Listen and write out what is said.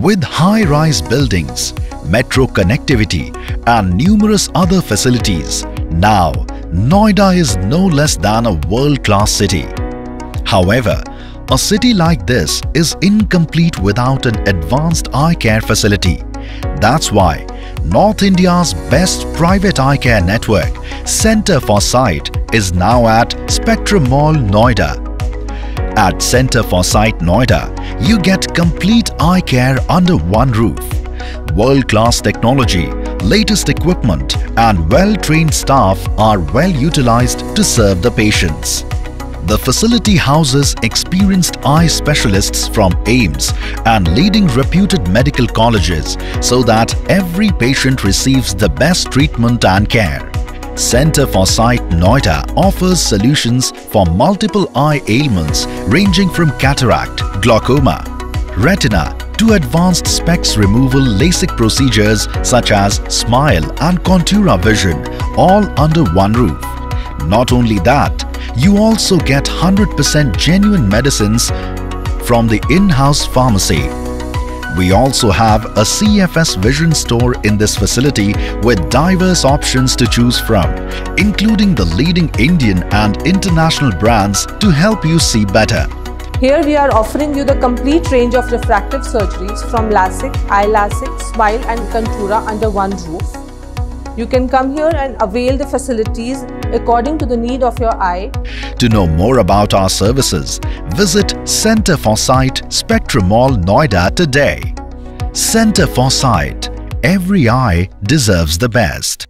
With high-rise buildings, metro connectivity and numerous other facilities, now Noida is no less than a world-class city. However, a city like this is incomplete without an advanced eye care facility. That's why North India's best private eye care network, Center for Sight, is now at Spectrum Mall, Noida. At Center for Sight Noida, you get complete eye care under one roof. World-class technology, latest equipment and well-trained staff are well utilized to serve the patients. The facility houses experienced eye specialists from AIIMS and leading reputed medical colleges so that every patient receives the best treatment and care. Center for Sight Noida offers solutions for multiple eye ailments ranging from cataract, glaucoma, retina to advanced specs removal LASIK procedures such as SMILE and Contoura Vision all under one roof. Not only that, you also get 100% genuine medicines from the in-house pharmacy. We also have a CFS Vision store in this facility with diverse options to choose from, including the leading Indian and international brands to help you see better. Here we are offering you the complete range of refractive surgeries from LASIK, iLASIK, SMILE and Contoura under one roof. You can come here and avail the facilities according to the need of your eye. To know more about our services, visit Center for Sight Spectrum Mall Noida today. Center for Sight. Every eye deserves the best.